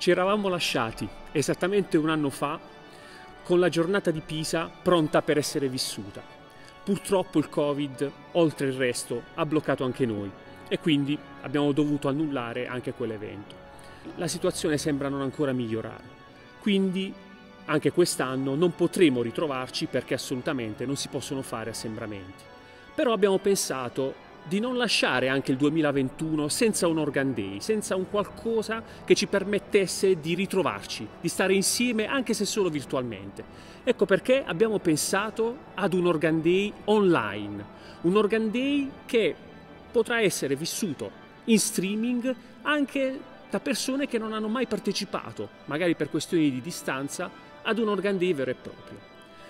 Ci eravamo lasciati esattamente un anno fa con la giornata di Pisa pronta per essere vissuta. Purtroppo il Covid, oltre il resto, ha bloccato anche noi e quindi abbiamo dovuto annullare anche quell'evento. La situazione sembra non ancora migliorare, quindi anche quest'anno non potremo ritrovarci perché assolutamente non si possono fare assembramenti. Però abbiamo pensato di non lasciare anche il 2021 senza un Organ Day, senza un qualcosa che ci permettesse di ritrovarci, di stare insieme anche se solo virtualmente. Ecco perché abbiamo pensato ad un Organ Day online, un Organ Day che potrà essere vissuto in streaming anche da persone che non hanno mai partecipato, magari per questioni di distanza, ad un Organ Day vero e proprio.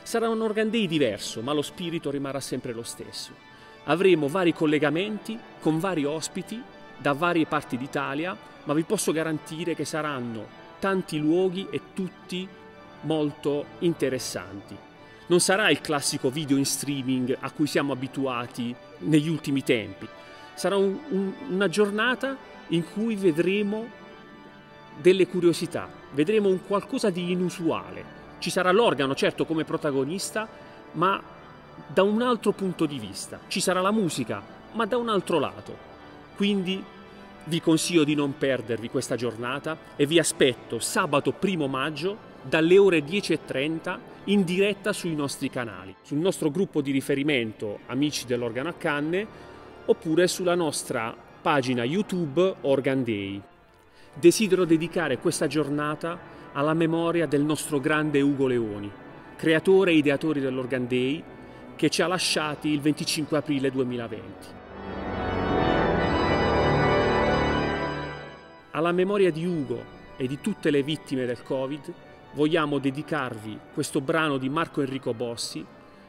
Sarà un Organ Day diverso, ma lo spirito rimarrà sempre lo stesso avremo vari collegamenti con vari ospiti da varie parti d'Italia, ma vi posso garantire che saranno tanti luoghi e tutti molto interessanti. Non sarà il classico video in streaming a cui siamo abituati negli ultimi tempi. Sarà un, un, una giornata in cui vedremo delle curiosità, vedremo un qualcosa di inusuale. Ci sarà l'organo, certo, come protagonista, ma da un altro punto di vista. Ci sarà la musica, ma da un altro lato. Quindi vi consiglio di non perdervi questa giornata e vi aspetto sabato 1 maggio dalle ore 10.30 in diretta sui nostri canali, sul nostro gruppo di riferimento Amici dell'Organo a Canne oppure sulla nostra pagina YouTube Organ Day. Desidero dedicare questa giornata alla memoria del nostro grande Ugo Leoni, creatore e ideatore dell'Organ Day che ci ha lasciati il 25 aprile 2020. Alla memoria di Ugo e di tutte le vittime del Covid vogliamo dedicarvi questo brano di Marco Enrico Bossi,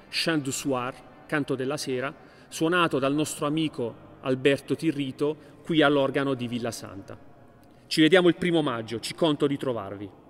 Chant du Soir, Canto della Sera, suonato dal nostro amico Alberto Tirrito qui all'organo di Villa Santa. Ci vediamo il primo maggio, ci conto di trovarvi.